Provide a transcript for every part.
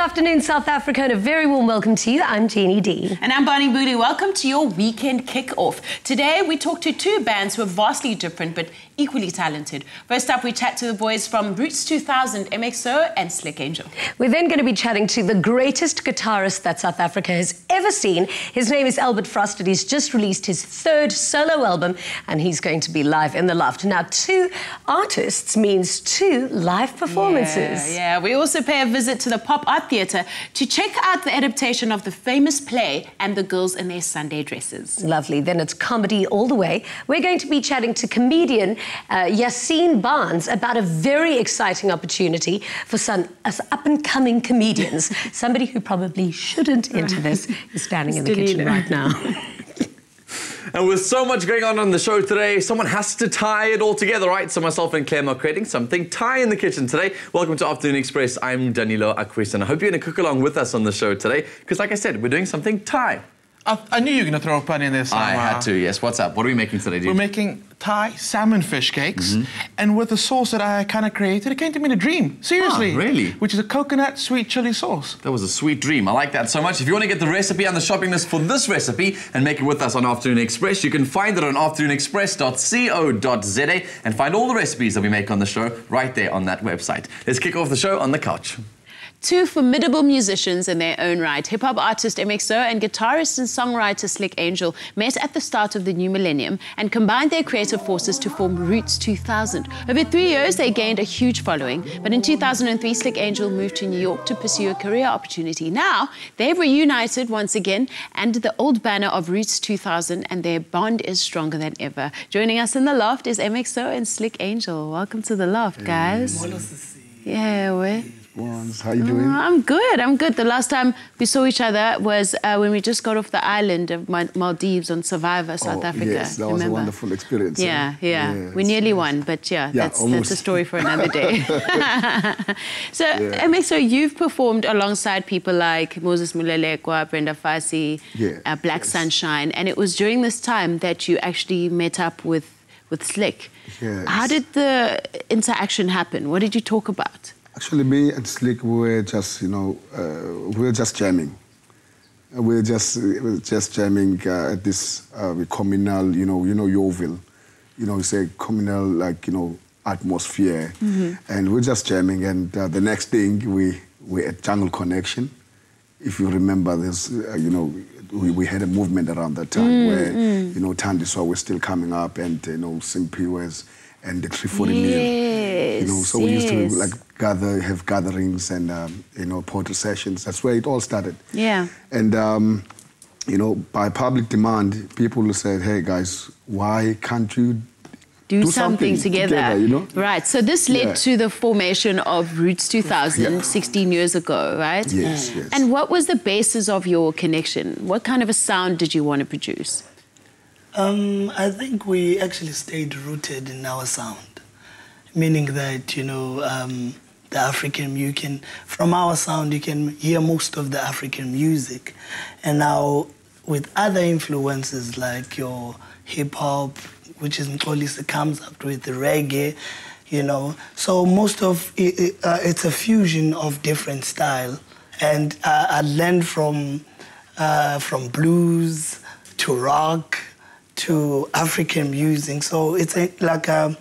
afternoon, South Africa, and a very warm welcome to you. I'm Jeannie D. And I'm Bonnie Mbuli. Welcome to your weekend kick-off. Today, we talk to two bands who are vastly different but equally talented. First up, we chat to the boys from Roots 2000, MXO and Sliq Angel. We're then going to be chatting to the greatest guitarist that South Africa has ever seen. His name is Albert Frost, and he's just released his third solo album, and he's going to be live in the loft. Now, two artists means two live performances. Yeah, yeah. We also pay a visit to the Pop Art Theatre to check out the adaptation of the famous play and the girls in their Sunday dresses. Lovely. Then it's comedy all the way. We're going to be chatting to comedian uh, Yaseen Barnes about a very exciting opportunity for some up and coming comedians. Somebody who probably shouldn't enter this is standing in the kitchen right now. And with so much going on on the show today, someone has to tie it all together, right? So myself and Claire are creating something tie in the kitchen today. Welcome to Afternoon Express. I'm Danilo Aquis, and I hope you're going to cook along with us on the show today, because like I said, we're doing something Thai. I, I, knew you were going to throw a pun in there I had to, yes. What's up? What are we making today, dude? We're making Thai salmon fish cakes. Mm -hmm. And with a sauce that I kind of created, it came to me in a dream. Seriously. Ah, really? Which is a coconut sweet chili sauce. That was a sweet dream. I like that so much. If you want to get the recipe on the shopping list for this recipe and make it with us on Afternoon Express, you can find it on afternoonexpress.co.za and find all the recipes that we make on the show right there on that website. Let's kick off the show on the couch. Two formidable musicians in their own right, hip hop artist MXO and guitarist and songwriter Sliq Angel, met at the start of the new millennium and combined their creative forces to form Roots 2000. Over three years, they gained a huge following, but in 2003, Sliq Angel moved to New York to pursue a career opportunity. Now, they've reunited once again under the old banner of Roots 2000, and their bond is stronger than ever. Joining us in the loft is MXO and Sliq Angel. Welcome to the loft, guys. Yeah, we're. How you doing? Uh, I'm good. I'm good. The last time we saw each other was uh, when we just got off the island of Maldives on Survivor South oh, Africa. Yes, that was a wonderful experience. Yeah, yeah. Yes, we nearly yes. won, but yeah, yeah that's that's a story for another day. so, yeah. so you've performed alongside people like Moses Molelekwa, Brenda Fassie, yeah, uh, Black yes. Sunshine, and it was during this time that you actually met up with with Sliq. Yes. How did the interaction happen? What did you talk about? Actually, me and Sliq we were just, you know, uh, we were just jamming. We were just, we were just jamming uh, at this uh, communal, you know, you know, Yeoville. You know, it's a communal, like, you know, atmosphere. Mm -hmm. And we're just jamming. And uh, the next thing, we we at Jungle Connection. If you remember this, uh, you know, we, we had a movement around that time mm, where, mm. you know, Thandiswa was still coming up and, you know, Simpy was and the 340 yes, meal. You know, so yes. we used to like gather, have gatherings and um, you know portrait sessions. That's where it all started. Yeah. And um, you know, by public demand, people said, "Hey guys, why can't you?" Do, do something, something together. together. you know? Right. So this led yeah. to the formation of Roots 2000, yeah. 16 years ago, right? Yes, yes. And what was the basis of your connection? What kind of a sound did you want to produce? Um, I think we actually stayed rooted in our sound, meaning that you know um, the African you can from our sound you can hear most of the African music, and now with other influences like your hip hop, which is Mxolisi comes up with the reggae, you know. So most of it, it, uh, it's a fusion of different style, and uh, I learned from uh, from blues to rock to African music. So it's a, like a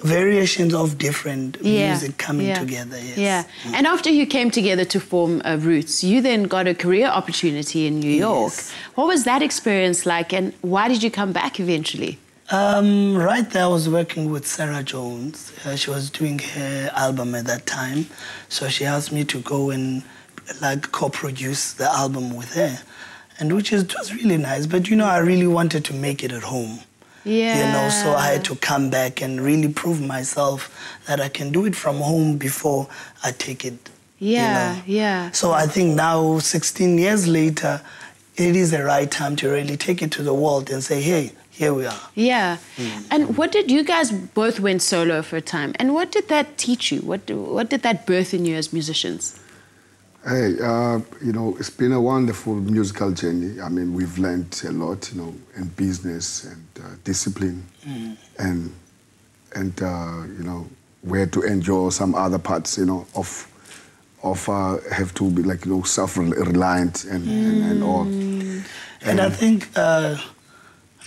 variations of different yeah. music coming yeah. together. Yes. Yeah. Mm. And after you came together to form uh, Roots, you then got a career opportunity in New York. Yes. What was that experience like, and why did you come back eventually? Um, right there, I was working with Sarah Jones. Uh, she was doing her album at that time, so she asked me to go and like co-produce the album with her and which is was really nice. But you know, I really wanted to make it at home. Yeah. You know, so I had to come back and really prove myself that I can do it from home before I take it. Yeah, you know? yeah. So I think now, 16 years later, it is the right time to really take it to the world and say, hey, here we are. Yeah. Mm. And what did you guys both went solo for a time? And what did that teach you? What, what did that birth in you as musicians? Hey, uh, you know, it's been a wonderful musical journey. I mean, we've learned a lot, you know, in business and uh, discipline, mm. and and uh, you know where to enjoy some other parts, you know, of of uh, have to be like you know self-reliant and, and, and all. And I think uh,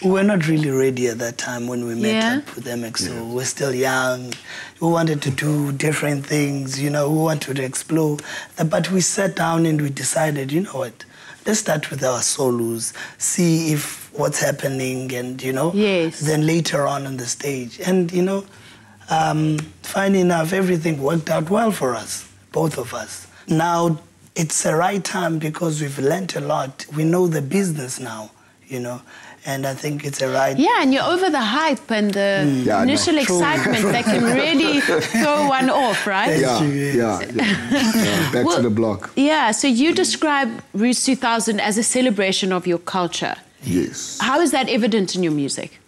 we were not really ready at that time when we met Yeah. up with MXO. We're still young. We wanted to do different things, you know, we wanted to explore. But we sat down and we decided, you know what, let's start with our solos, see if what's happening and, you know, Yes. then later on on the stage. And, you know, um, funny enough, everything worked out well for us, both of us. Now it's the right time because we've learnt a lot. We know the business now, you know, and I think it's a right. Yeah, and you're over the hype and the Mm. Yeah, initial True. excitement that can really throw one off, right? Yeah, yeah, yeah. yeah. Back Well- to the block. Yeah, so you describe Roots 2000 as a celebration of your culture. Yes. How is that evident in your music?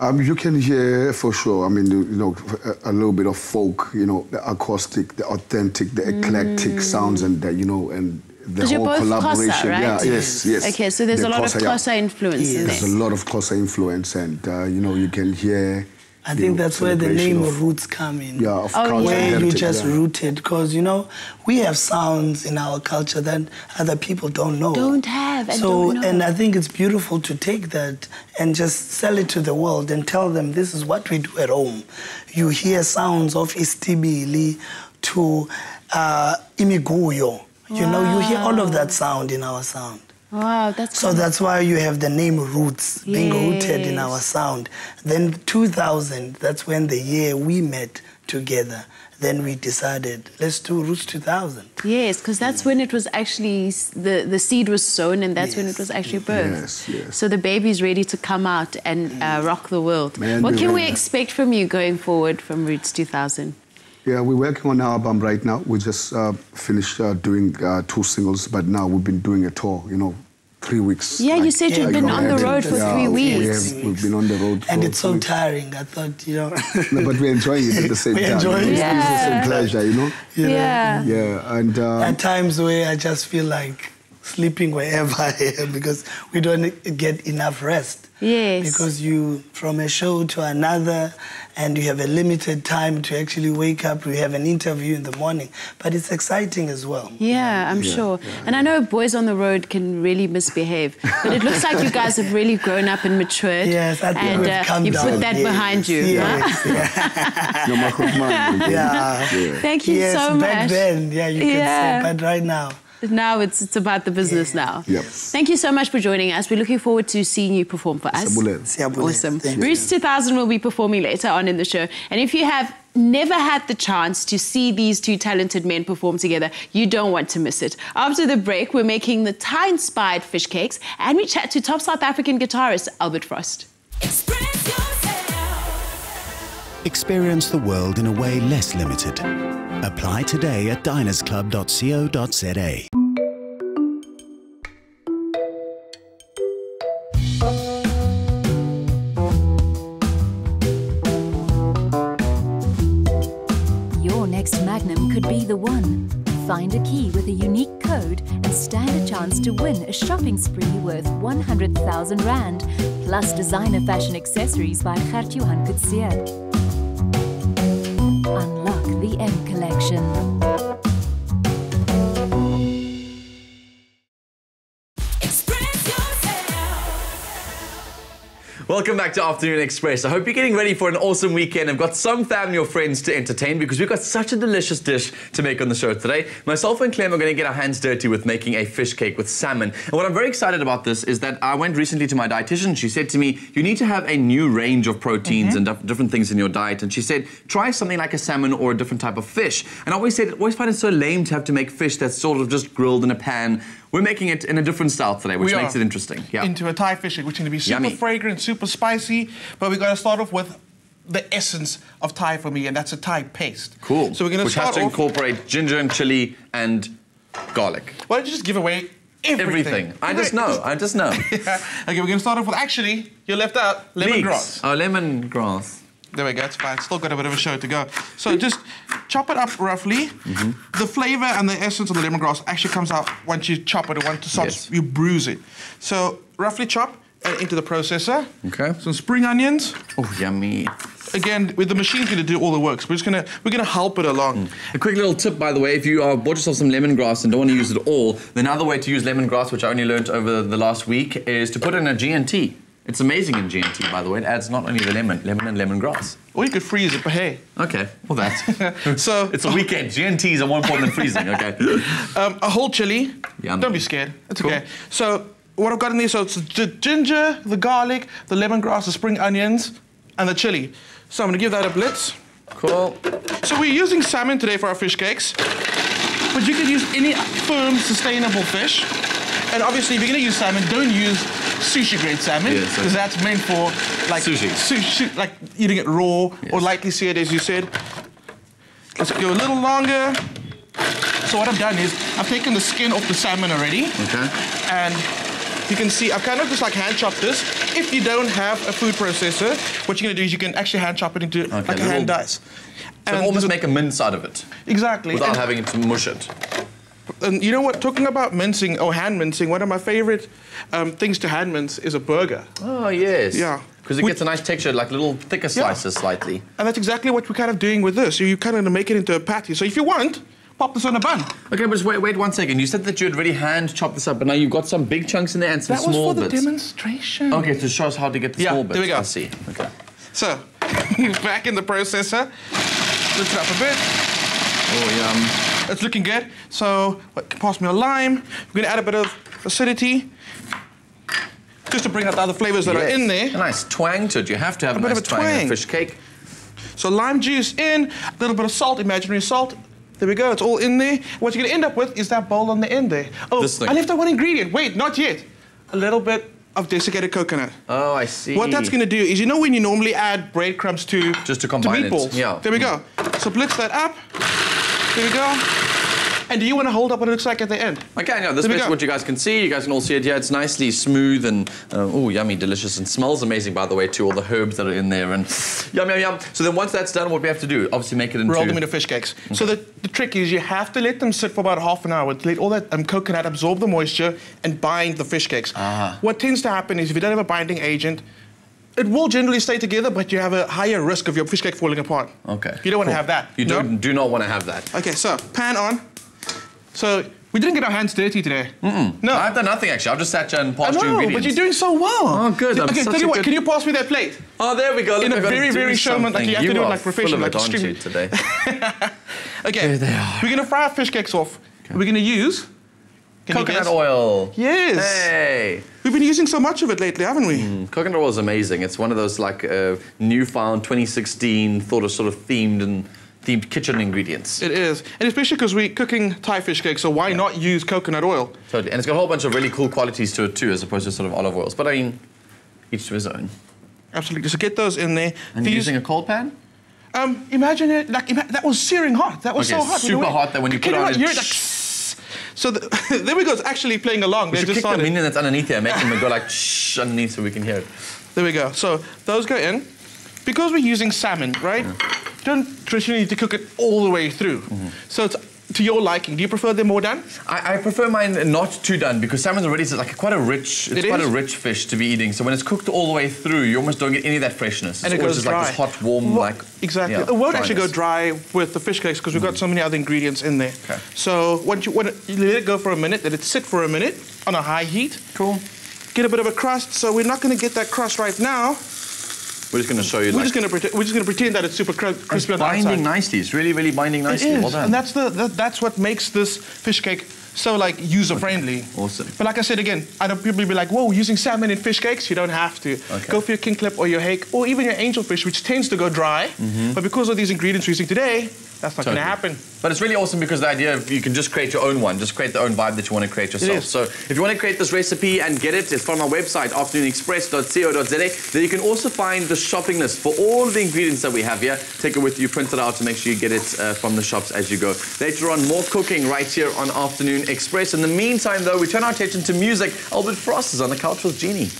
Um, you can hear for sure. I mean, you you know, a, a little bit of folk. You know, the acoustic, the authentic, the eclectic sounds, and that, you know, and the 'Cause whole you're both collaboration. Xhosa, right? Yeah, yes, yes. Okay, so there's The a lot of Xhosa, yeah. Xhosa influence in Yes. There's a lot of Xhosa influence, and uh, you know, you can hear. I think know, that's where the name of, roots come in. Yeah, of Oh, culture, yeah. Where you just yeah. rooted, because you know we have sounds in our culture that other people don't know. Don't have and so, don't know. and I think it's beautiful to take that and just sell it to the world and tell them this is what we do at home. You hear sounds of istibili to uh, imiguyo. You know, you hear all of that sound in our sound. Wow, that's So that's why you have the name Roots being rooted in our sound. Then 2000, that's when the year we met together. Then we decided, let's do Roots 2000. Yes, because that's when it was actually the the seed was sown, and that's when it was actually birthed. Yes, yes. So the baby's ready to come out and uh, rock the world. Man, what be can we ready. expect from you going forward from Roots 2000? Yeah, we're working on our album right now. We just uh, finished uh, doing uh, two singles, but now we've been doing a tour. You know, three weeks. Yeah, you said you've been you know, on the road for yeah, three we weeks. have- we've been on the road, for And for it's so weeks. tiring. I thought, you know. No, but we're enjoying it at the same We time. enjoy it. It's, it's the same Yeah. pleasure, you know. you know, Yeah. Yeah, and uh, At times where I just feel like sleeping wherever I am because we don't get enough rest. Yes. Because you, from a show to another, and you have a limited time to actually wake up. You have an interview in the morning, but it's exciting as well. Yeah, I'm Yeah, sure. yeah, and I know boys on the road can really misbehave, but it looks like you guys have really grown up and matured. Yes, I think and uh, we've come you down. put that yes. behind you. huh? Yes, yeah. no, my good man. yeah. Thank you yes, so back much. then, yeah, you Yeah. can say, but right now. Now it's it's about the business now. Yep. Thank you so much for joining us. We're looking forward to seeing you perform for us. Awesome. Thank. Roots 2000 will be performing later on in the show. And if you have never had the chance to see these two talented men perform together, you don't want to miss it. After the break, we're making the Thai-inspired fish cakes and we chat to top South African guitarist Albert Frost. Express yourself. Experience the world in a way less limited. Apply today at dinersclub.co.za. Your next Magnum could be the one. Find a key with a unique code and stand a chance to win a shopping spree worth 100,000 Rand, plus designer fashion accessories by Gert Johan Coetzee. The M collection. Welcome back to Afternoon Express. I hope you're getting ready for an awesome weekend. I've got some family or friends to entertain because we've got such a delicious dish to make on the show today. Myself and Clem are going to get our hands dirty with making a fish cake with salmon. And what I'm very excited about this is that I went recently to my dietitian. She said to me, You need to have a new range of proteins mm-hmm. and different things in your diet. And she said, Try something like a salmon or a different type of fish. And I always said, I always find it so lame to have to make fish that's sort of just grilled in a pan. We're making it in a different style today, which We makes are. it interesting. Yeah. Into a Thai fishing, which is going to be super Yummy. fragrant, super spicy. But we got to start off with the essence of Thai for me, and that's a Thai paste. Cool. So we're going to Which has to incorporate ginger and chili and garlic. Why don't you just give away everything? Everything. I just know. I just know. okay, we're going to start off with actually, you left out lemongrass. Leeks. Oh, lemongrass. There we go, it's fine. Still got a bit of a show to go. So just chop it up roughly. Mm-hmm. The flavor and the essence of the lemongrass actually comes out once you chop it or once it starts, Yes. you bruise it. So roughly chop and into the processor. Okay. Some spring onions. Oh, yummy. again, with the machine's going to do all the work. So we're just going to we're going to help it along. A quick little tip, by the way, if you uh, bought yourself some lemongrass and don't want to use it all, the another way to use lemongrass, which I only learned over the last week, is to put in a G&T. It's amazing in G&T, by the way. It adds not only the lemon, lemon and lemongrass. Or you could freeze it, but hey. Okay, well that. So it's a weekend. G&Ts are more important than freezing, okay? um, a whole chili. Yum. Don't be scared. It's Cool. okay. So what I've got in there, so it's the ginger, the garlic, the lemongrass, the spring onions, and the chili. So I'm gonna give that a blitz. Cool. So we're using salmon today for our fish cakes, but you can use any firm, sustainable fish. And obviously, if you're gonna use salmon, don't use sushi grade salmon because sir. that's meant for like Sushi. sushi, like eating it raw or lightly seared, as you said. Let's go a little longer. So what I've done is I've taken the skin off the salmon already, Okay. and you can see I've kind of just like hand chopped this. If you don't have a food processor, what you're gonna do is you can actually hand chop it into like a hand dice. So almost make a mince out of it exactly without and- having to mush it. And you know what? Talking about mincing or hand mincing, one of my favorite um, things to hand mince is a burger. Oh, yes. Yeah. Because it We- gets a nice texture, like little thicker slices slightly. And that's exactly what we're kind of doing with this. You kind of make it into a patty. So if you want, pop this on a bun. Okay, but just wait, wait one second. You said that you had already hand chopped this up, but now you've got some big chunks in there and some that was small for the demonstration. Okay, to show us how to get the Yeah, small there we go. I see. Okay. So back in the processor. Lift it up a bit. Oh, yum. It's looking good. So pass me a lime. We're gonna add a bit of acidity. Just to bring out the other flavors that are in there. A nice twang to it. You have to have a, bit nice of a twang, in a fish cake. So lime juice in, a little bit of salt, imaginary salt. There we go, it's all in there. What you're gonna end up with is that bowl on the end there. Oh. I left out one ingredient. Wait, not yet. A little bit of desiccated coconut. Oh, I see. What that's gonna do is, you know when you normally add breadcrumbs to Just to combine it, meatballs? yeah. There we mm. go. So blitz that up. There we go. And do you want to hold up what it looks like at the end? Okay, now this is what you guys can see. You guys can all see it here. It's nicely smooth and uh, oh, yummy, delicious, and smells amazing. By the way, too, all the herbs that are in there and yum, yum, yum. So then once that's done, what we have to do? Obviously, make it into Roll them into fish cakes. So the, the trick is you have to let them sit for about half an hour to let all that um, coconut absorb the moisture and bind the fish cakes. Ah. What tends to happen is if you don't have a binding agent, it will generally stay together, but you have a higher risk of your fish cake falling apart. Okay. You don't want to cool. have that. You no? don't do not want to have that. Okay, so pan on. So we didn't get our hands dirty today. Mm-mm. No. I've done nothing actually. I've just sat here and passed you ingredients. but you're doing so well. Oh, good. I'm okay, such tell you what, good- can you pass me that plate? Oh, there we go. Look, In a very, very showman, like you have to do it like professional, like you, today. Okay, There they are. we're gonna fry our fish cakes off. We're gonna use can Coconut oil. Yes. Hey. We've been using so much of it lately, haven't we? Coconut oil is amazing. It's one of those like uh, newfound 2016 thought of sort of themed and themed kitchen ingredients. It is, and especially because we're cooking Thai fish cakes, so why not use coconut oil? Totally. And it's got a whole bunch of really cool qualities to it too, as opposed to sort of olive oils. But I mean, each to his own. Absolutely. So get those in there. And you're These- using a cold pan? um, imagine it like ima- that was searing hot. That was Okay, so hot. super You hot that when you can put it on it. So the, there we go. It's actually playing along. We They should just kick the minion that's underneath here, make them go like shh underneath so we can hear it. There we go. So those go in. Because we're using salmon, right? You don't traditionally need to cook it all the way through. Mm-hmm. So it's to your liking. Do you prefer them more done? I, I prefer mine not too done because salmon's already like quite a rich, it's It quite is. a rich fish to be eating. So when it's cooked all the way through, you almost don't get any of that freshness. and it's it goes just dry. like this hot, warm, Well, like exactly. yeah, it won't actually go dry with the fish cakes because we've got so many other ingredients in there. Okay. So once you, when it, you let it go for a minute, let it sit for a minute on a high heat. Cool. Get a bit of a crust. So we're not going to get that crust right now. We're just going to show you. We're like, just going to pretend. We're just going to pretend that it's super cr- it's crispy on the binding outside. nicely. It's really, really binding nicely. is, Well done. and that's the that, that's what makes this fish cake so like user friendly. Awesome. But like I said again, I know people be like, "Whoa, using salmon in fish cakes? You don't have to. Okay. Go for your kingklip or your hake or even your angel fish, which tends to go dry. Mm-hmm. But because of these ingredients we're using today, that's not going to. Happen. But it's really awesome because the idea of you can just create your own one, just create the own vibe that you want to create yourself. So if you want to create this recipe and get it, it's from our website, afternoonexpress.co.za. There you can also find the shopping list for all the ingredients that we have here. Take it with you, print it out to make sure you get it uh, from the shops as you go. Later on, more cooking right here on Afternoon Express. In the meantime, though, we turn our attention to music. Albert Frost is on the couch with Jeannie.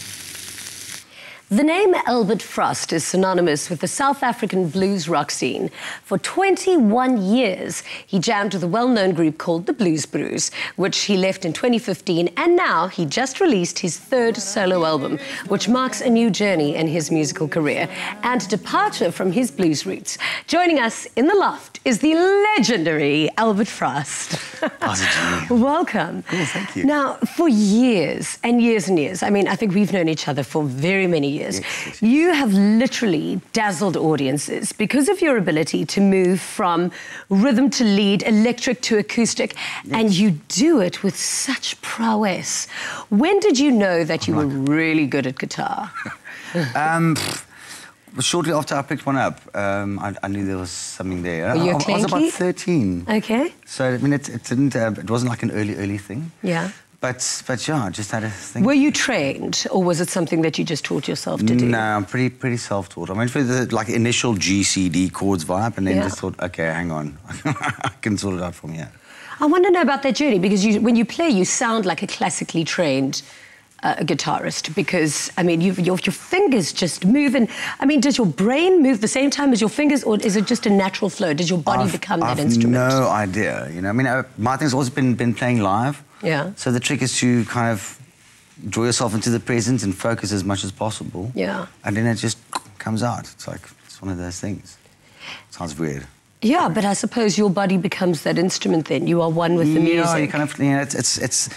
The name Albert Frost is synonymous with the South African blues rock scene. For 21 years, he jammed with a well known group called the Blues Broers, which he left in 2015, and now he just released his third solo album, which marks a new journey in his musical career and departure from his blues roots. Joining us in the loft is the legendary Albert Frost. Welcome. Cool, thank you. Now, for years and years and years, I mean, I think we've known each other for very many years. Yes, yes, You have literally dazzled audiences because of your ability to move from rhythm to lead, electric to acoustic, and you do it with such prowess. When did you know that you were really good at guitar? Um, shortly after I picked one up, um, I, I knew there was something there. Were you I, I was about 13. Okay. So, I mean, it, it didn't, uh, it wasn't like an early, early thing. Yeah. But, but yeah, just had a thing. Were you trained, or was it something that you just taught yourself to do? No, I'm pretty, pretty self-taught. I went for the like initial GCD chords vibe, and then Yeah. just thought, okay, hang on, I can sort it out from here. I want to know about that journey because you, when you play, you sound like a classically trained uh, guitarist. Because I mean, you've, your your fingers just move, and I mean, does your brain move the same time as your fingers, or is it just a natural flow? Does your body I've, become that I've instrument? no idea. You know, I mean, uh, my thing's always been been playing live. Yeah. So the trick is to kind of draw yourself into the present and focus as much as possible. Yeah. And then it just comes out. It's like it's one of those things. Sounds weird. Yeah, but I suppose your body becomes that instrument. Then you are one with the music. Yeah, you kind of, you know, it's, it's, it's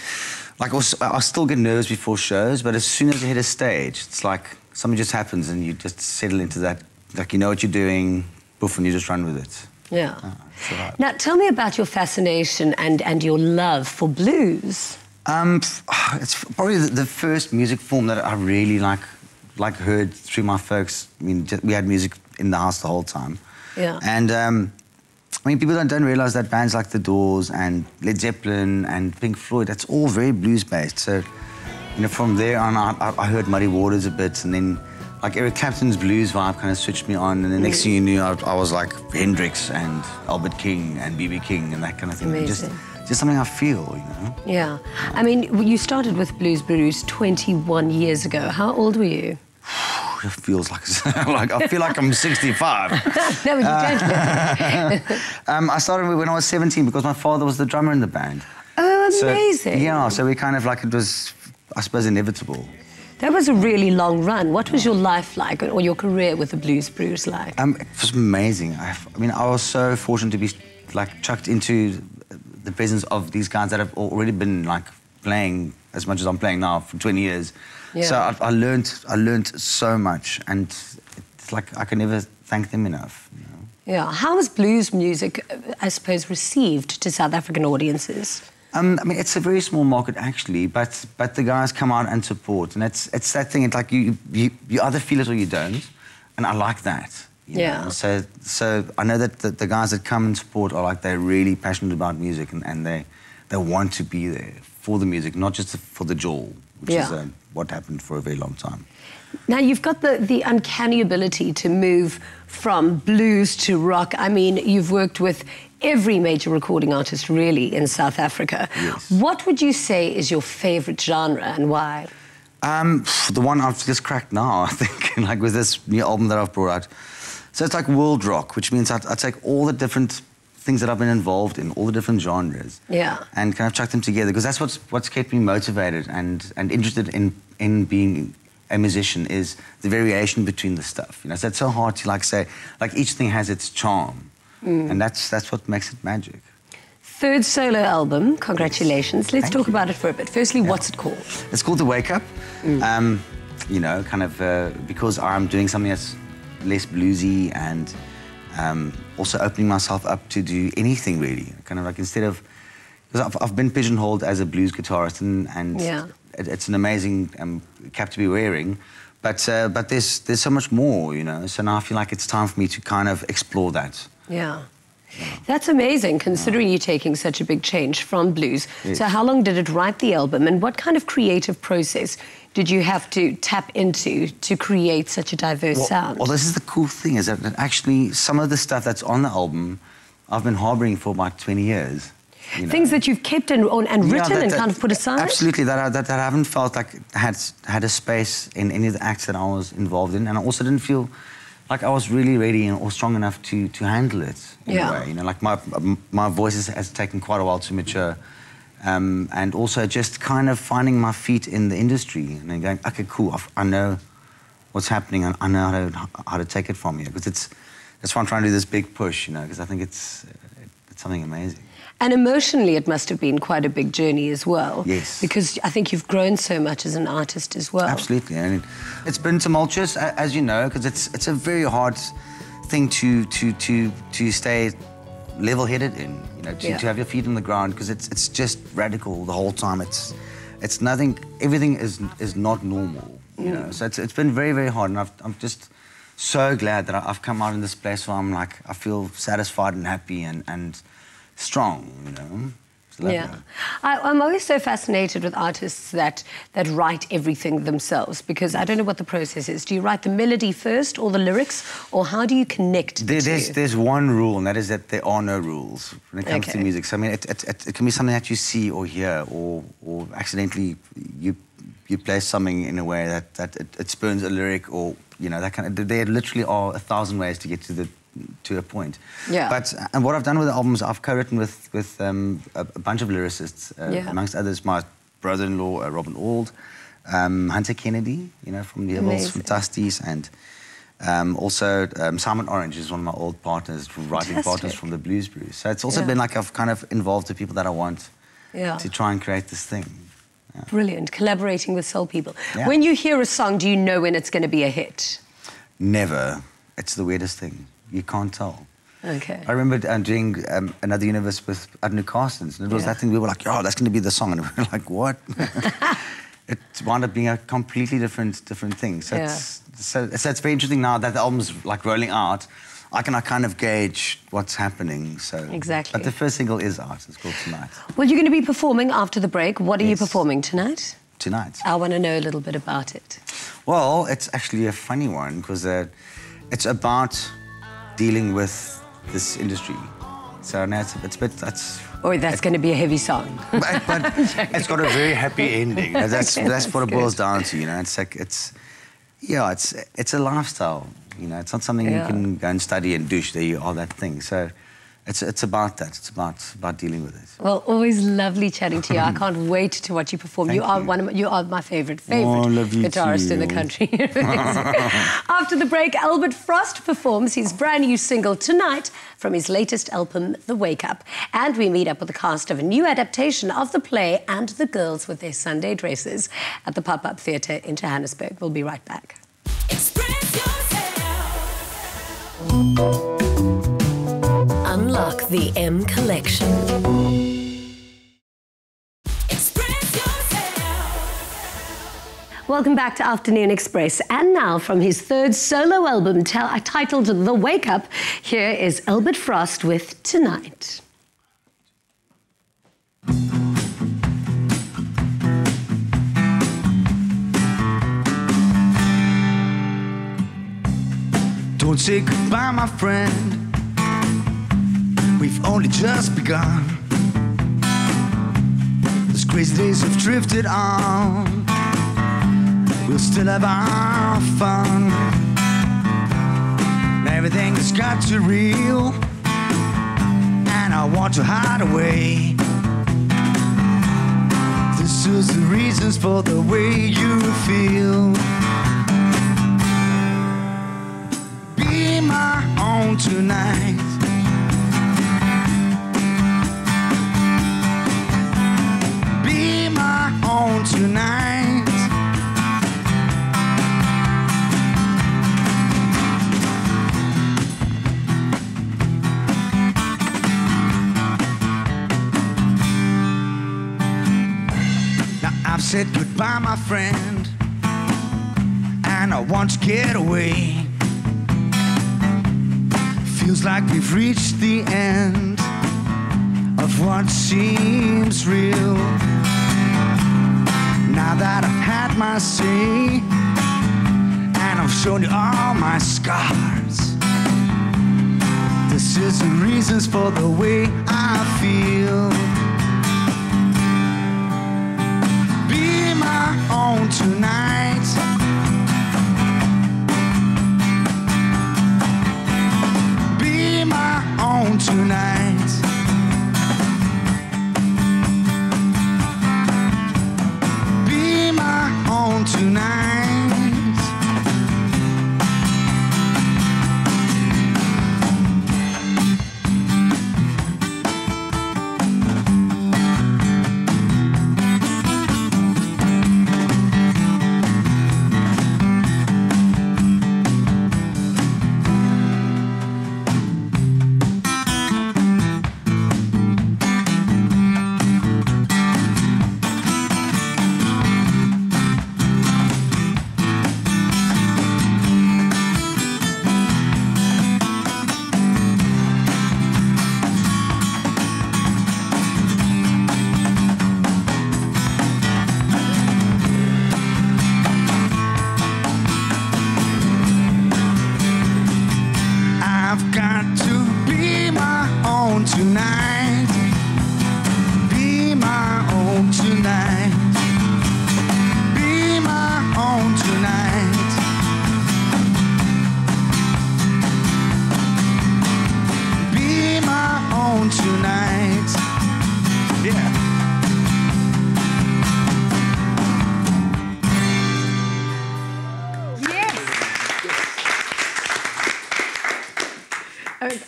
like I, still get nerves before shows, but as soon as you hit a stage, it's like something just happens and you just settle into that, like you know what you're doing, poof, and you just run with it. Yeah. Ah, right. Now, tell me about your fascination and, and your love for blues. Um, it's probably the, the first music form that I really like, like heard through my folks. I mean, we had music in the house the whole time. Yeah. And um, I mean, people don't, don't realize that bands like The Doors and Led Zeppelin and Pink Floyd, that's all very blues based. So, you know, from there on, I, I- heard Muddy Waters a bit, and then like Eric Clapton's blues vibe kind of switched me on. And the next mm. thing you knew, I, I was like Hendrix and Albert King and BB King and that kind of thing. Just, Amazing. just something I feel, you know. Yeah. I mean, you started with Blues Broers 21 years ago. How old were you? Feels like, like I feel like I'm 65. no, you don't. Um, I started when I was 17 because my father was the drummer in the band. oh, So, amazing. yeah, so we kind of like it was, I suppose, inevitable. That was a really long run. What was your life like, or your career with the Blues Broers like? Um, it was amazing. I, I mean, I was so fortunate to be like chucked into the presence of these guys that have already been like playing as much as I'm playing now for 20 years. So Yeah. I, I learned, I learned so much, and it's like I can never thank them enough. You know? Yeah. How was blues music, I suppose, received to South African audiences? Um, I mean, it's a very small market actually, but but the guys come out and support, and it's it's that thing. It's like you you, you either feel it or you don't, and I like that. you Yeah. know. So so I know that the, the guys that come and support are like they're really passionate about music, and, and they they want to be there for the music, not just for the jewel, which is um, what happened for a very long time. Now, you've got the, the uncanny ability to move from blues to rock. I mean, you've worked with every major recording artist really in South Africa. Yes. What would you say is your favorite genre and why? Um, the one I've just cracked now, I think, like with this new album that I've brought out. So it's like world rock, which means I, I take all the different things that I've been involved in, all the different genres, Yeah. and kind of chuck them together because that's what's what's kept me motivated and and interested in in being a musician is the variation between the stuff. You know, so it's so hard to like say like each thing has its charm, and that's that's what makes it magic. Third solo album, congratulations. Let's Thank talk you. about it for a bit. Firstly, what's it called? It's called The Wake Up. Um, you know, kind of uh, because I'm doing something that's less bluesy and um, also opening myself up to do anything really. Kind of like instead of, because I've, I've been pigeonholed as a blues guitarist and, and Yeah. it, it's an amazing um, cap to be wearing. But, uh, but there's, there's so much more, you know. So now I feel like it's time for me to kind of explore that. Yeah. That's amazing, considering you taking such a big change from blues. Yes. So, how long did it write the album, and what kind of creative process did you have to tap into to create such a diverse Well, sound? well, this is the cool thing is that actually some of the stuff that's on the album, I've been harboring for about 20 years. You know? Things that you've kept and, on- and Yeah, written that- and that- kind of put aside? Absolutely, that I, that, that I haven't felt like had had a space in any of the acts that I was involved in, and I also didn't feel like I was really ready and, or strong enough to to handle it in Yeah. a way. You know, like my my voice has, has taken quite a while to mature. Um, and also just kind of finding my feet in the industry and then going, okay, cool, I've- I know what's happening and I know how to, how to take it from here. Because it's, that's why I'm trying to do this big push, you know, because I think it's, it's something amazing. And emotionally, it must have been quite a big journey as well. Yes. Because I think you've grown so much as an artist as well. Absolutely, and it, it's been tumultuous, as you know, because it's it's a very hard thing to to to to stay level-headed in. You know, to, Yeah. to have your feet on the ground, because it's it's just radical the whole time. It's it's nothing. Everything is is not normal. You mm. know, so it's it's been very very hard, and I've, I'm just so glad that I- I've come out in this place where I'm like I feel satisfied and happy and and strong. You know. Yeah, I, I'm always so fascinated with artists that that write everything themselves because I don't know what the process is. Do you write the melody first or the lyrics, or how do you connect the There, two? there's, there's one rule, and that is that there are no rules when it comes Okay. to music. So, I mean, it, it, it, it can be something that you see or hear, or, or accidentally you, you play something in a way that, that it, it spurns a lyric, or, you know, that kind of. There literally are a thousand ways to get to the to a point. Yeah. But and what I've done with the albums, I've co-written with with um, a, a bunch of lyricists, uh, Yeah. amongst others, my brother-in-law uh, Robin Auld, um, Hunter Kennedy, you know, from the Hills, from. Tusties, and um, also um, Simon Orange is one of my old partners, writing partners from the Blues Broers. So it's also Yeah. been like I've kind of involved the people that I want Yeah. to try and create this thing. Brilliant, collaborating with soul people. When you hear a song, do you know when it's going to be a hit? Never. It's the weirdest thing. You can't tell. Okay. I remember uh, doing um, another universe with Arno Carstens, and it was Yeah. that thing we were like, "Oh, that's going to be the song," and we were like, "What?" it wound up being a completely different different thing. So, Yeah. it's, so, so it's very interesting now that the album's like rolling out. I can I kind of gauge what's happening. So Exactly. But the first single is out. It's called Tonight. Well, you're going to be performing after the break. What are you performing tonight? Tonight. I want to know a little bit about it. Well, it's actually a funny one because uh, it's about dealing with this industry. So now it's, it's a bit that's Or that's going to be a heavy song. but, but it's got a very happy ending. That's Okay, that's what it boils down to. You know, it's like it's yeah, it's it's a lifestyle. You know, it's not something Yeah. you can go and study and douche. There you are, that thing. So it's it's about that. It's about about dealing with it. Well, always lovely chatting to you. I can't wait to watch you perform. you Thank are you. one of my, you are my favorite favorite Oh, guitarist in the country. After the break, Albert Frost performs his brand new single tonight from his latest album, The Wake Up, and we meet up with the cast of a new adaptation of the play and the girls with their Sunday dresses at the Pop Up Theatre in Johannesburg. We'll be right back. Express yourself. Unlock the M Collection. Welcome back to Afternoon Express. And now, from his third solo album tel- uh, titled The Wake Up, here is Albert Frost with Tonight. Don't say goodbye, my friend. We've only just begun. These crazy days have drifted on. We'll still have our fun. Everything has got too real. And I want to hide away. This is the reasons for the way you feel. be my own tonight. Tonight. Now I've said goodbye, my friend, and I want to get away. Feels like we've reached the end of what seems real. That I've had my say, and I've shown you all my scars, this is the reasons for the way I feel. Be my own tonight.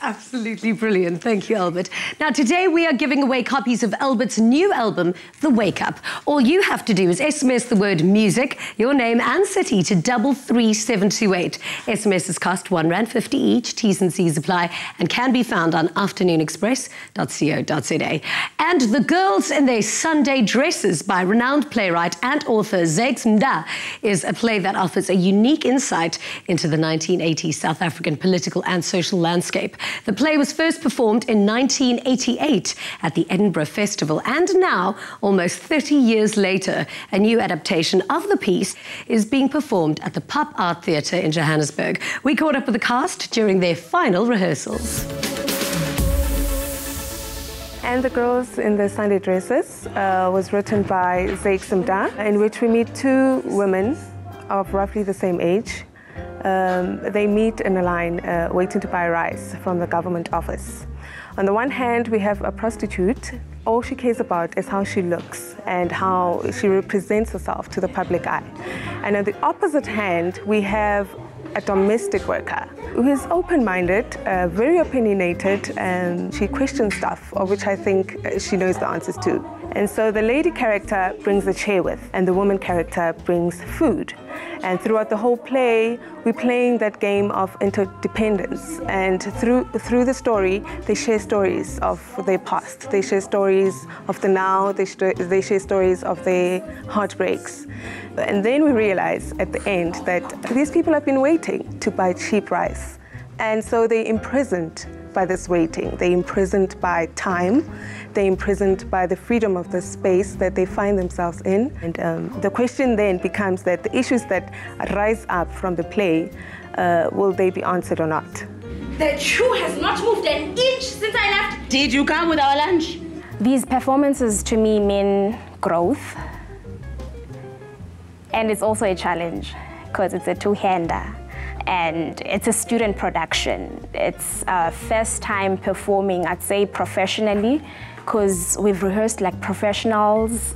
It's absolutely brilliant. Thank you, Albert. Now, today we are giving away copies of Albert's new album, The Wake Up. All you have to do is SMS the word music, your name and city to double three seven two eight. SMSs cost one rand fifty each. T's and C's apply and can be found on afternoonexpress.co.za. And The Girls in Their Sunday Dresses by renowned playwright and author Zakes Mda is a play that offers a unique insight into the 1980s South African political and social landscape. The play was first performed in 1988 at the Edinburgh Festival, and now, almost 30 years later, a new adaptation of the piece is being performed at the Pop Art Theatre in Johannesburg. We caught up with the cast during their final rehearsals. And the Girls in the Sunday Dresses uh, was written by Zakes Mda, in which we meet two women of roughly the same age. Um, they meet in a line uh, waiting to buy rice from the government office. On the one hand, we have a prostitute. All she cares about is how she looks and how she represents herself to the public eye. And on the opposite hand, we have a domestic worker who is open-minded, uh, very opinionated, and she questions stuff, of which I think uh, she knows the answers to. And so the lady character brings the chair with, and the woman character brings food. And throughout the whole play, we're playing that game of interdependence. And through through the story, they share stories of their past. They share stories of the now. They, they share stories of their heartbreaks. And then we realize at the end that these people have been waiting to buy cheap rice. And so they're imprisoned by this waiting. They're imprisoned by time. They're imprisoned by the freedom of the space that they find themselves in. And um, the question then becomes that the issues that rise up from the play, uh, will they be answered or not? The shoe has not moved an inch since I left. Did you come with our lunch? These performances to me mean growth. And it's also a challenge because it's a two-hander and it's a student production. It's uh, first time performing, I'd say professionally, because we've rehearsed like professionals.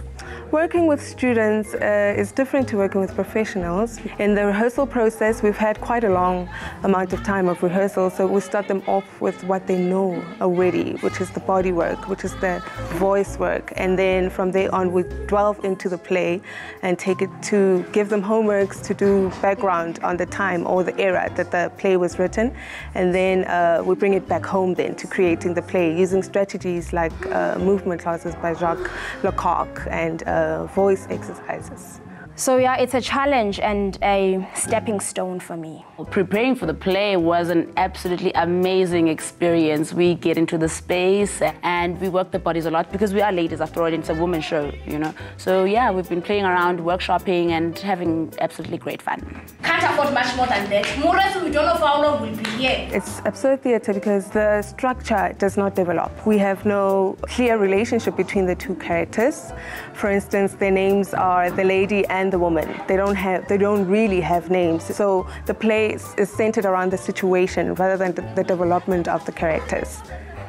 Working with students uh, is different to working with professionals. In the rehearsal process, we've had quite a long amount of time of rehearsal, so we start them off with what they know already, which is the body work, which is the voice work. And then from there on, we delve into the play and take it to give them homeworks to do background on the time or the era that the play was written. And then uh, we bring it back home then to creating the play using strategies like uh, movement classes by Jacques Lecoq and uh, voice exercises. So yeah, it's a challenge and a stepping stone for me. Preparing for the play was an absolutely amazing experience. We get into the space and we work the bodies a lot because we are ladies after all, it's a women's show, you know. So yeah, we've been playing around, workshopping and having absolutely great fun. Can't afford much more than that. More or less, we don't know for how long we'll be here. It's absurd theatre because the structure does not develop. We have no clear relationship between the two characters. For instance, their names are the lady and and the woman. They don't have, they don't really have names. So the play is, centered around the situation rather than the, the development of the characters.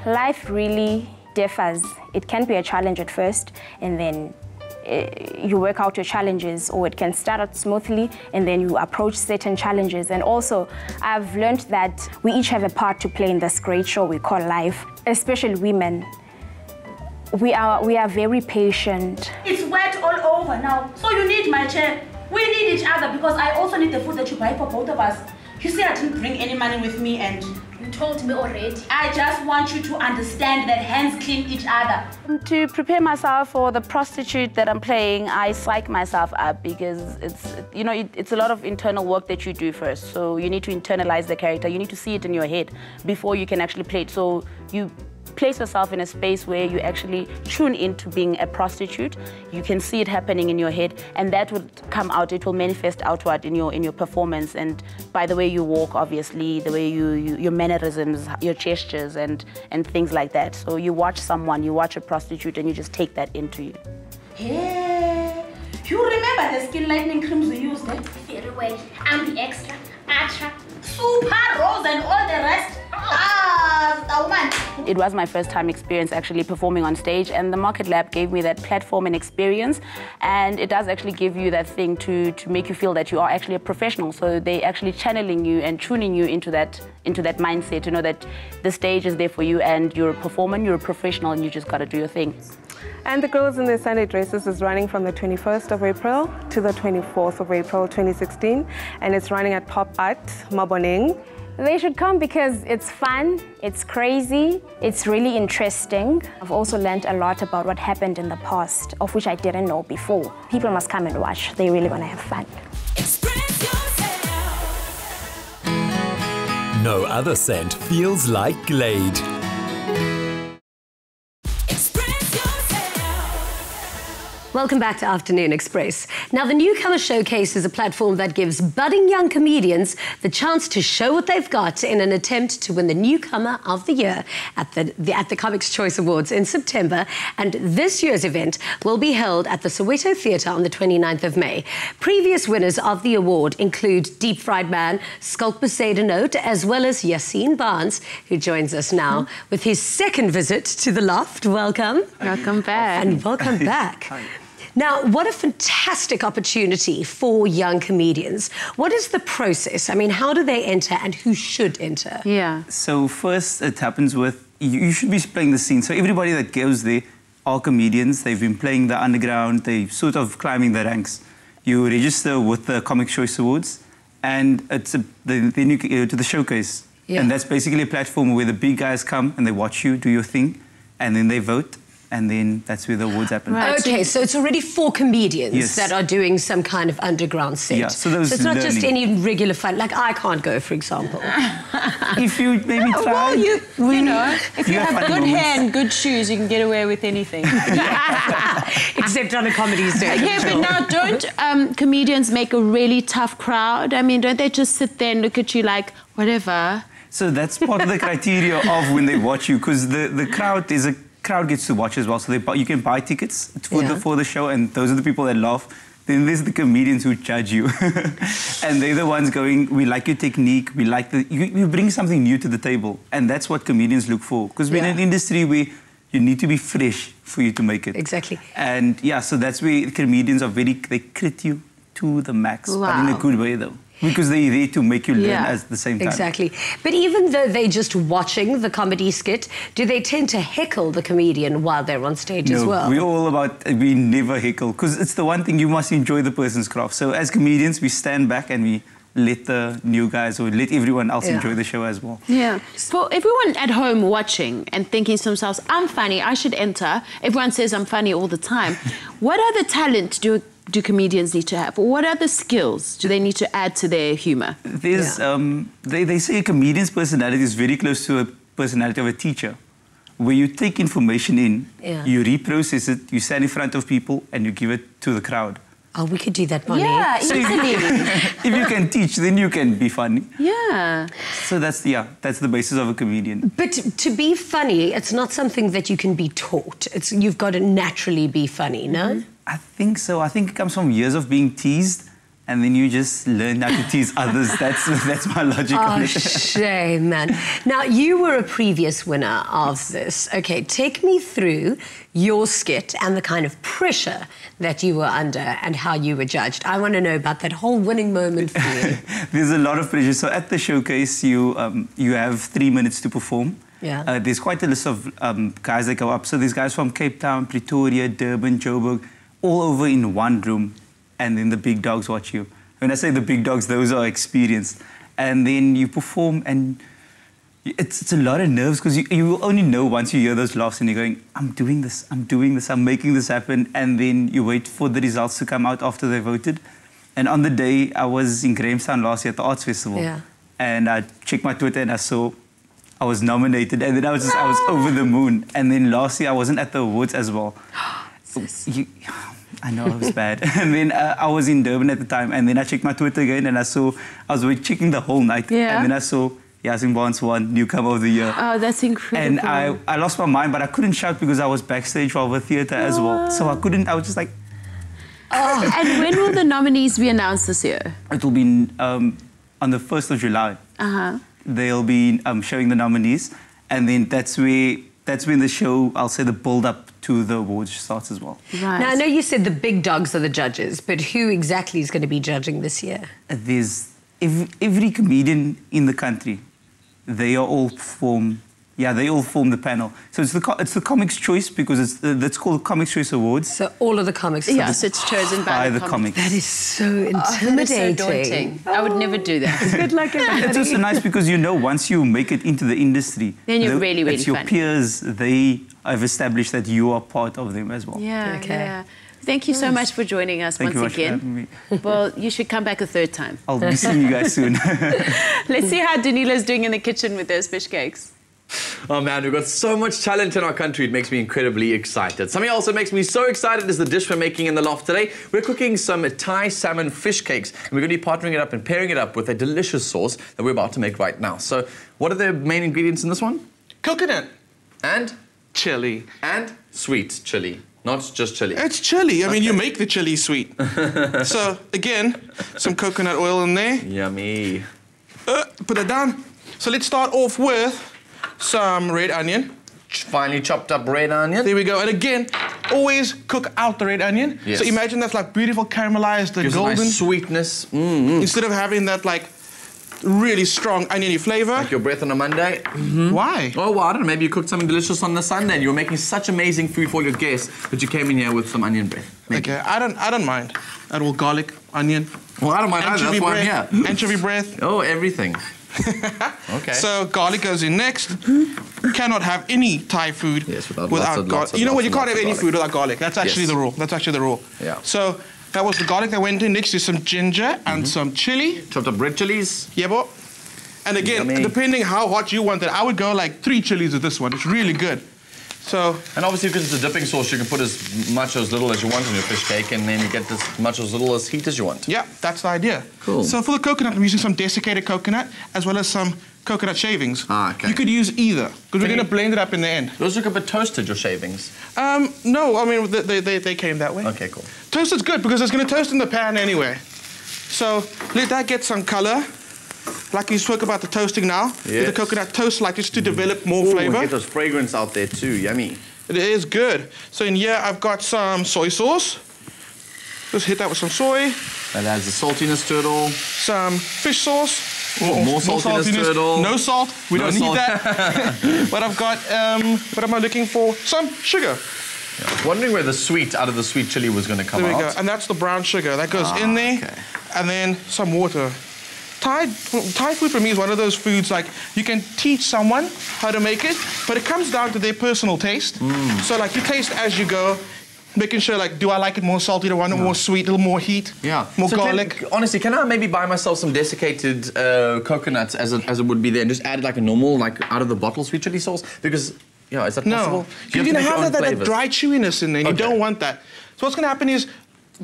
Life really differs. It can be a challenge at first, and then eh, you work out your challenges, or it can start out smoothly, and then you approach certain challenges. And also, I've learned that we each have a part to play in this great show we call life, especially women. We are, we are very patient. It's wet all over now. So you need my chair. We need each other because I also need the food that you buy for both of us. You see, I didn't bring any money with me and you told me already. I just want you to understand that hands clean each other. Um, to prepare myself for the prostitute that I'm playing, I psych myself up because it's, you know, it, it's a lot of internal work that you do first. So you need to internalize the character. You need to see it in your head before you can actually play it. So you place yourself in a space where you actually tune into being a prostitute. You can see it happening in your head, and that will come out. It will manifest outward in your in your performance, and by the way you walk, obviously, the way you, you your mannerisms, your gestures, and and things like that. So you watch someone, you watch a prostitute, and you just take that into you. Hey, you remember the skin lightening creams we used? Eh? Very well. I'm the extra, Ultra, Super Rose, and all the rest. Ah, the woman. It was my first time experience actually performing on stage, and the Market Lab gave me that platform and experience. And it does actually give you that thing to, to make you feel that you are actually a professional. So they actually channeling you and tuning you into that into that mindset to know that the stage is there for you and you're a performer, you're a professional, and you just got to do your thing. And the Girls in Their Sunday Dresses is running from the 21st of April to the 24th of April 2016, and it's running at Pop Art Maboneng. They should come because it's fun, it's crazy, it's really interesting. I've also learned a lot about what happened in the past, of which I didn't know before. People must come and watch. They really want to have fun. No other scent feels like Glade. Welcome back to Afternoon Express. Now, the Newcomer Showcase is a platform that gives budding young comedians the chance to show what they've got in an attempt to win the Newcomer of the Year at the, the at the Comics Choice Awards in September. And this year's event will be held at the Soweto Theatre on the 29th of May. Previous winners of the award include Deep Fried Man, Skulk Note, as well as Yaseen Barnes, who joins us now mm-hmm. with his second visit to the loft. Welcome. Welcome back. And welcome back. Now, what a fantastic opportunity for young comedians. What is the process? I mean, how do they enter and who should enter? Yeah. So first, it happens with you, you should be playing the scene. So everybody that goes there are comedians. They've been playing the underground. They sort of climbing the ranks. You register with the Comic Choice Awards, and it's a, then then you go to the showcase. Yeah. And that's basically a platform where the big guys come and they watch you do your thing, and then they vote, and then that's where the awards happen. Okay, so it's already four comedians Yes. that are doing some kind of underground set. Yeah, so those it's not just any regular fun. Like I can't go, for example. if you maybe try. Well, you, you know, if you, You have have good moments. hair and good shoes, you can get away with anything. Except on a comedy stage. Yeah, but now don't um, comedians make a really tough crowd? I mean, don't they just sit there and look at you like, whatever? So that's part of the criteria of when they watch you, because the, the crowd is a crowd gets to watch as well. So they buy, you can buy tickets for Yeah. the for the show, and those are the people that laugh. Then there's the comedians who judge you, and they're the ones going, "We like your technique. We like the you, you bring something new to the table," and that's what comedians look for. Because we're in an industry where you need to be fresh for you to make it. Exactly. And yeah, so that's where comedians are very they crit you to the max, but in a good way though, because they're there to make you learn Yeah. at the same time. Exactly. But even though they're just watching the comedy skit, do they tend to heckle the comedian while they're on stage as No, well? we're all about we never heckle because it's the one thing you must enjoy the person's craft. So as comedians, we stand back and we let the new guys or let everyone else Yeah. enjoy the show as well. Yeah. For everyone at home watching and thinking to themselves, I'm funny, I should enter. Everyone says I'm funny all the time. what other talent do, do comedians need to have? Or what other skills do they need to add to their humor? There's um, they, they say a comedian's personality is very close to a personality of a teacher. Where you take information in, Yeah. you reprocess it, you stand in front of people, and you give it to the crowd. Oh, we could do that, Bonnie. Yeah, So easily. if you can teach, then you can be funny. yeah. So that's yeah, that's the basis of a comedian. But to be funny, it's not something that you can be taught. It's you've got to naturally be funny, no? I think so. I think it comes from years of being teased, and then you just learn how to tease others. That's that's my logic on Oh, it. shame, man. Now, you were a previous winner of this. Okay, take me through your skit and the kind of pressure that you were under and how you were judged. I want to know about that whole winning moment for you. There's a lot of pressure. So at the showcase, you um, you have three minutes to perform. Yeah. Uh, there's quite a list of um, guys that go up. So there's guys from Cape Town, Pretoria, Durban, Joburg, all over in one room, and then the big dogs watch you. When I say the big dogs, those are experienced. And then you perform, and it's, it's a lot of nerves because you, you only know once you hear those laughs and you're going, I'm doing this, I'm doing this, I'm making this happen. And then you wait for the results to come out after they voted. And on the day, I was in Grahamstown last year at the Arts Festival. Yeah. And I checked my Twitter and I saw I was nominated. And then I was just, I was over the moon. And then last year, I wasn't at the awards as well. You- I know I was bad. and then uh, I was in Durban at the time. And then I checked my Twitter again and I saw, I was checking the whole night. Yeah. And then I saw Yaseen Barnes won Newcomer of the Year. Oh, that's incredible. And I, I lost my mind, but I couldn't shout because I was backstage for the theatre as well. So I couldn't, I was just like, Oh, and when will the nominees be announced this year? it will be um, on the 1st of July. Uh huh. They'll be um, showing the nominees. And then that's where, that's when the show, I'll say the build up to the awards starts as well. Right. Now, I know you said the big dogs are the judges, but who exactly is going to be judging this year? There's every, every comedian in the country, they are all form, yeah, they all form the panel. So it's the, it's the Comics Choice because it's, that's called the Comics Choice Awards. So all of the comics. Yeah, so it's chosen by, by the, the comics. comics. That is so Oh, that is so intimidating. daunting. I would never do that. Good luck, everybody. It's also nice because you know once you make it into the industry, Then you're the- really, really it's your funny. peers. They have established that you are part of them as well. Yeah, Okay. yeah. Thank you so much for joining us Thank you once much for again. having me. well, you should come back a third time. I'll be seeing you guys soon. Let's see how Danilo's doing in the kitchen with those fish cakes. Oh man, we've got so much talent in our country. It makes me incredibly excited. Something else that makes me so excited is the dish we're making in the loft today. We're cooking some Thai salmon fish cakes, and we're going to be partnering it up and pairing it up with a delicious sauce that we're about to make right now. So, what are the main ingredients in this one? Coconut. And Chili. and sweet chili, not just chili. It's chili. I mean, you make the chili sweet. so, again, some coconut oil in there. Yummy. Uh, put it down. So, let's start off with some red onion. Finely chopped up red onion. There we go. And again, always cook out the red onion. Yes. So imagine that's like beautiful caramelized and Gives golden. nice sweetness. Mm-hmm. Instead of having that like really strong oniony flavor. Like your breath on a Monday. Mm-hmm. Why? Oh, well, I don't know. Maybe you cooked something delicious on the Sunday and you were making such amazing food for your guests that you came in here with some onion breath. Okay, I don't I don't mind. At all garlic, onion. Well, I don't mind either. That's why I'm breath, here. Anchovy breath. Oh, everything. okay. So garlic goes in next. Mm-hmm. Cannot have any Thai food Yes, without of- garlic. You know what? You can't have any garlic. food without garlic. That's actually Yes. the rule. That's actually the rule. Yeah. So that was the garlic that went in. Next is some ginger and mm-hmm. some chili. Chopped up red chilies. Yeah, but. And again, Yummy. depending how hot you want it, I would go like three chilies with this one. It's really good. So And obviously, because it's a dipping sauce, you can put as much or as little as you want on your fish cake, and then you get as much or as little as heat as you want. yeah, that's the idea. Cool. So for the coconut, I'm using some desiccated coconut as well as some coconut shavings. Ah, okay. You could use either because we're going to blend it up in the end. Those look a bit toasted, your shavings. Um, no, I mean they, they, they came that way. Okay, cool. Toast is good because it's going to toast in the pan anyway. So let that get some color. Like you spoke about the toasting now. Let the coconut toast like just to develop more Ooh, flavor. Get those fragrance out there too. Yummy. It is good. So in here I've got some soy sauce. Just hit that with some soy. That adds the saltiness to it all. Some fish sauce. More it all. No salt. We No don't salt. need that. but I've got, um, what am I looking for? Some sugar. Was wondering where the sweet out of the sweet chili was going to come There we out. go. And that's the brown sugar. That goes Ah, in there. okay. And then some water. Thai, Thai food for me is one of those foods like you can teach someone how to make it, but it comes down to their personal taste. Mm. So like you taste as you go, making sure like, do I like it more salty? Do I want it more sweet? A little more heat? Yeah. More So can- garlic? honestly, can I maybe buy myself some desiccated uh, coconuts as, it- as it would be there and just add like a normal, like out of the bottle sweet chili sauce? Because, yeah, is that No. possible? You, have to can make your have own that, that dry chewiness in there. and You don't want that. So what's going to happen is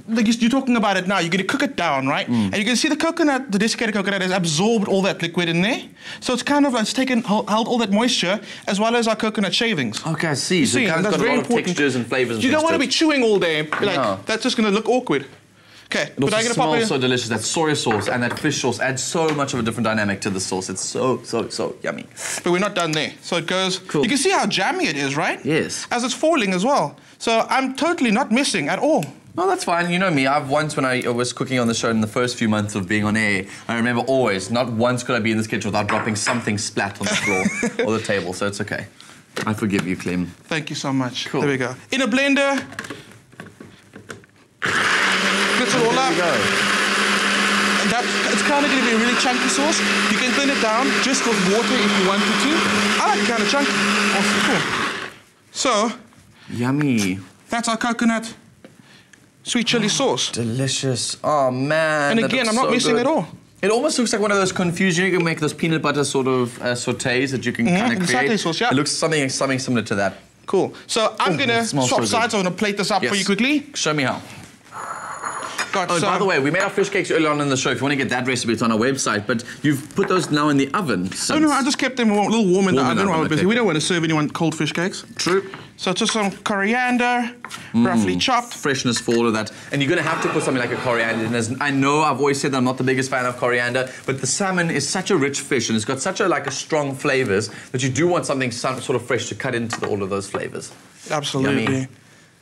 like you- you're talking about it now, you're going to cook it down, right? Mm. And you can see the coconut, the desiccated coconut has absorbed all that liquid in there. So it's kind of like it's taken, held all that moisture as well as our coconut shavings. Okay, I see. You So it see, kind and of that's got a very important. textures and flavors and You don't want to be chewing all day. Like, No. That's just going to look awkward. Okay, It but also I'm going to pop it smells so delicious. That soy sauce and that fish sauce add so much of a different dynamic to the sauce. It's so, so, so yummy. But we're not done there. So it goes. You can see how jammy it is, right? Yes. As it's falling as well. So I'm totally not missing at all. No, that's fine. You know me. I've once, when I was cooking on the show in the first few months of being on air, I remember always, not once could I be in this kitchen without dropping something splat on the floor or the table. So it's okay. I forgive you, Clem. Thank you so much. Cool. There we go. In a blender. Mix it all up. And that, it's kind of going to be a really chunky sauce. You can thin it down just with water if you wanted to. I like kind of chunky. Awesome. Cool. So. Yummy. That's our coconut sweet chili sauce. Delicious. Oh, man. And again, I'm not so missing good. at all. It almost looks like one of those confusion. You can make those peanut butter sort of uh, sautés that you can Mhm, kind of create. exactly, sauce, yeah. It looks something something similar to that. Cool. So I'm gonna swap so sides. I'm gonna plate this up for you quickly. Show me how. Got Oh, by the way, we made our fish cakes earlier on in the show. If you want to get that recipe, it's on our website. But you've put those now in the oven. Oh no, I just kept them warm, a little warm in the Warm in oven the while we're busy. We don't want to serve anyone cold fish cakes. True. So just some coriander, roughly Mm. chopped. Freshness for all of that. And you're going to have to put something like a coriander in. As I know I've always said I'm not the biggest fan of coriander, but the salmon is such a rich fish and it's got such a like a strong flavors that you do want something sort of fresh to cut into the, all of those flavors. Absolutely. Yummy.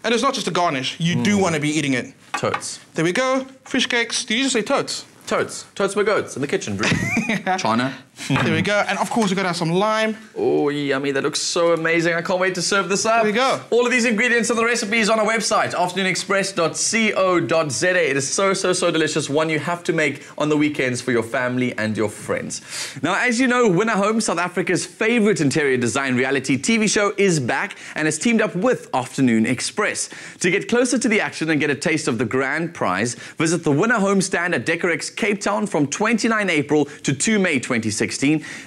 And it's not just a garnish. You do hmm. want to be eating it. Totes. There we go. Fish cakes. Did you just say totes? Totes. Totes my goats in the kitchen, Drew. China. there we go. And of course, we've got to have some lime. Oh, yummy. That looks so amazing. I can't wait to serve this up. There we go. All of these ingredients and the recipes on our website, afternoonexpress.co.za. It is so, so, so delicious. One you have to make on the weekends for your family and your friends. Now, as you know, Winner Home, South Africa's favorite interior design reality TV show, is back and has teamed up with Afternoon Express. To get closer to the action and get a taste of the grand prize, visit the Winner Home stand at Decorex Cape Town from 29 April to 2 May 2016.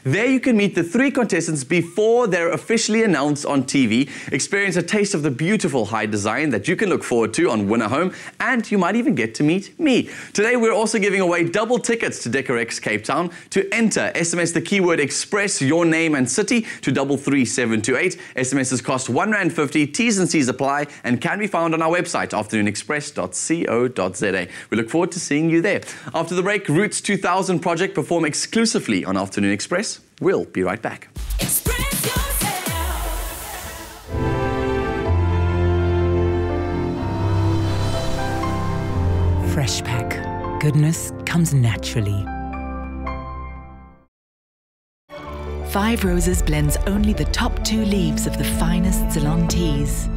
There you can meet the three contestants before they're officially announced on TV, experience a taste of the beautiful high design that you can look forward to on Winner Home, and you might even get to meet me. Today we're also giving away double tickets to Decorex Cape Town. To enter, SMS the keyword Express, your name and city to 33728. SMSs cost R1.50, T's and C's apply, and can be found on our website, afternoonexpress.co.za. We look forward to seeing you there. After the break, Roots 2000 project perform exclusively on Afternoon Express. We'll be right back. Fresh Pack. Goodness comes naturally. Five Roses blends only the top two leaves of the finest Ceylon teas.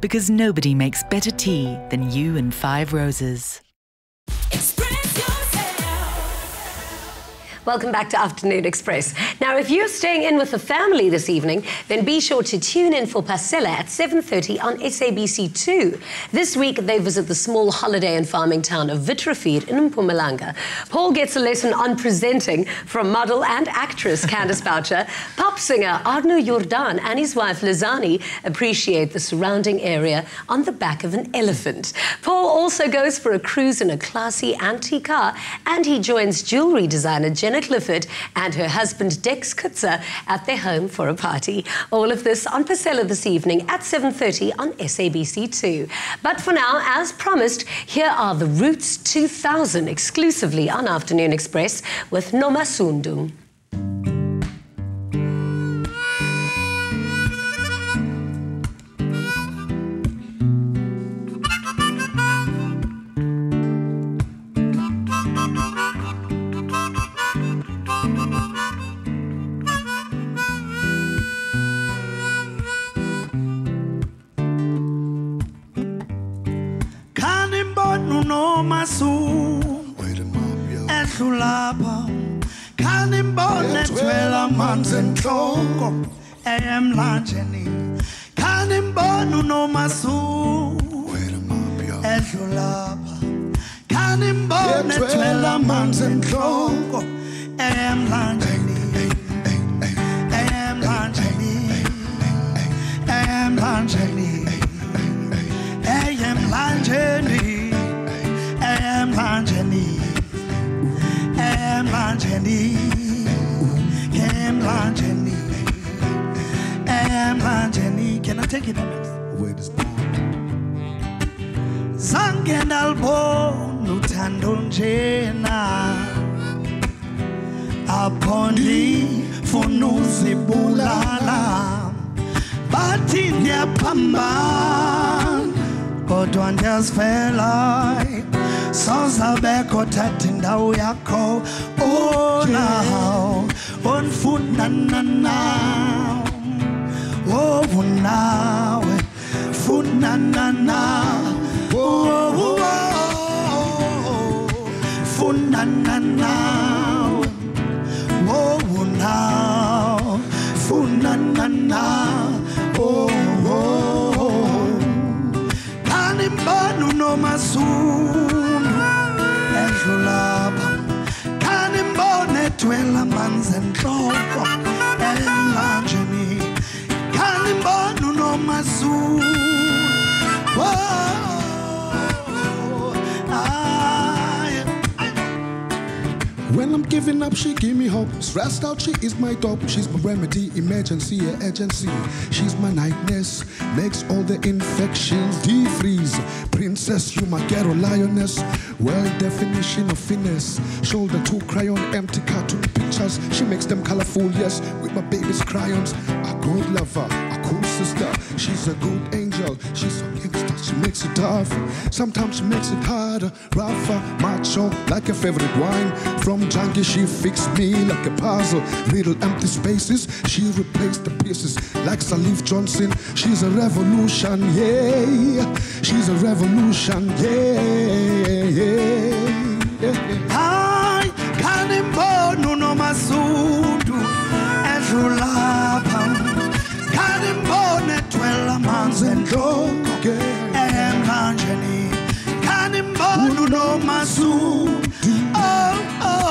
Because nobody makes better tea than you and Five Roses. Welcome back to Afternoon Express. Now, if you're staying in with the family this evening, then be sure to tune in for Pasella at 7.30 on SABC2. This week, they visit the small holiday and farming town of Vitrafeed in Mpumalanga. Paul gets a lesson on presenting from model and actress Candice Boucher. Pop singer Arno Jordaan and his wife Lizani appreciate the surrounding area on the back of an elephant. Paul also goes for a cruise in a classy antique car and he joins jewelry designer Jenna Clifford and her husband Dex Kotze at their home for a party. All of this on Pasella this evening at 7.30 on SABC2. But for now, as promised, here are the Roots 2000 exclusively on Afternoon Express with Noma. Apho ndifuna uzibulala bathi ndiyaphambana kodwa ndiyazivela sawuzabekho thatha indawo yakho. Nawe funanana. Oh oh funanana wowu nawo funanana oh, oh. Kani mbona unomasundu edlulapha Kani mbona etwela amanzi entloko emlanjeni Kani mbona unomasundu oh, When I'm giving up, she give me hope. Stressed out, she is my top. She's my remedy, emergency, agency. She's my nightness, makes all the infections defreeze. Princess, you my ghetto lioness. Well, definition of finesse. Shoulder to crayon, empty cartoon pictures. She makes them colorful, yes, with my baby's crayons. A good lover, a cool sister. She's a good angel. She's a gangster. She makes it tough. Sometimes she makes it harder, rougher, macho, like a favorite wine. From junkie, she fixed me like a puzzle. Little empty spaces, she replaced the pieces like Salif Johnson. She's a revolution, yeah. She's a revolution, yeah. yeah. hayi emlanjeni khani mbona unomasundu oh, oh.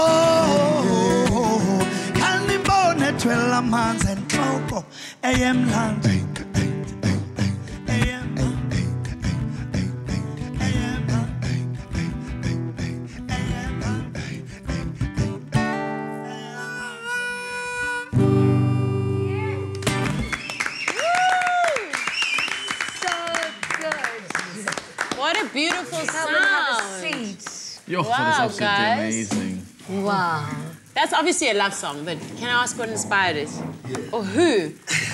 amanzi entloko eyemlanjeni beautiful Come and have a sound. seat. Yo, wow, that is absolutely guys. amazing. Wow. That's obviously a love song, but can I ask what inspired it? Or who?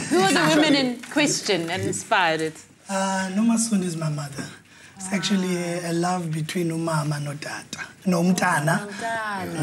Who are the women in question that inspired it? Uh, Nomasun is my mother. It's actually a, a love between umama no tata. No mtana,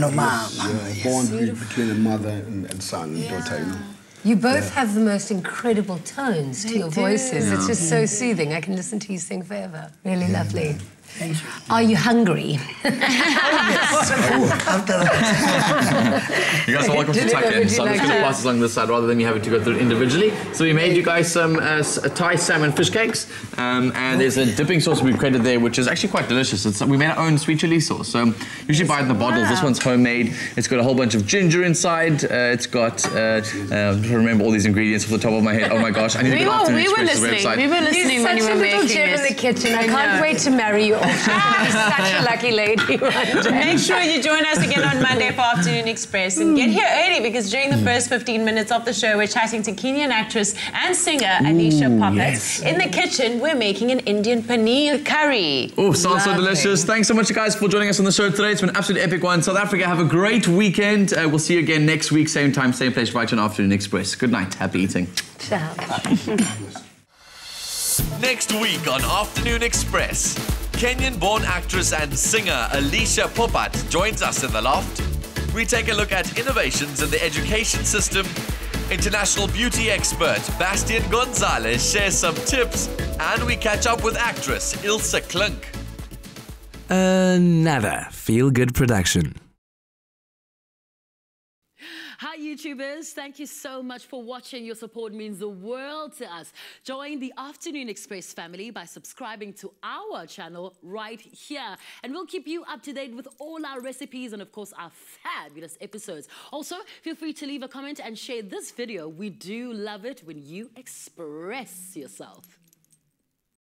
no mama. Yeah, bond be- between a mother and, and son and daughter, you know. You both have the most incredible tones to They your do. voices. It's just so soothing. I can listen to you sing forever. Really lovely. Thank you. Are you hungry? After that. You guys are welcome to Did tuck in. So I'm just like going to that? pass along this side rather than you having to go through it individually. So we made you guys some uh, Thai salmon fish cakes, um, and there's a dipping sauce we've created there, which is actually quite delicious. It's, we made our own sweet chili sauce. So usually buy it in the bottles. This one's homemade. It's got a whole bunch of ginger inside. Uh, it's got. Uh, uh, I'm trying to remember all these ingredients off the top of my head. Oh my gosh! I need to We get were- Afternoon we were listening. website. We were listening when You're when you such were a little making gem in the kitchen. I, I can't wait to marry you off. You're going to be such a lucky lady. Make sure you join us again on Monday for Afternoon Express and get here early because during the first 15 minutes of the show, we're chatting to Kenyan actress and singer Anisha Poppet. yes. In the kitchen, we're making an Indian paneer curry. Oh, sounds so delicious. Thanks so much, guys, for joining us on the show today. It's been an absolute epic one. South Africa, have a great weekend. Uh, we'll see you again next week, same time, same place, right on Afternoon Express. Good night. Happy eating. Ciao. Next week on Afternoon Express, Kenyan born actress and singer Alicia Popat joins us in the loft. We take a look at innovations in the education system. International beauty expert Bastien Gonzalez shares some tips, and we catch up with actress Ilse Klink. Another feel good production. YouTubers. Thank you so much for watching. Your support means the world to us. Join the Afternoon Express family by subscribing to our channel right here. And we'll keep you up to date with all our recipes and, of course, our fabulous episodes. Also, feel free to leave a comment and share this video. We do love it when you express yourself.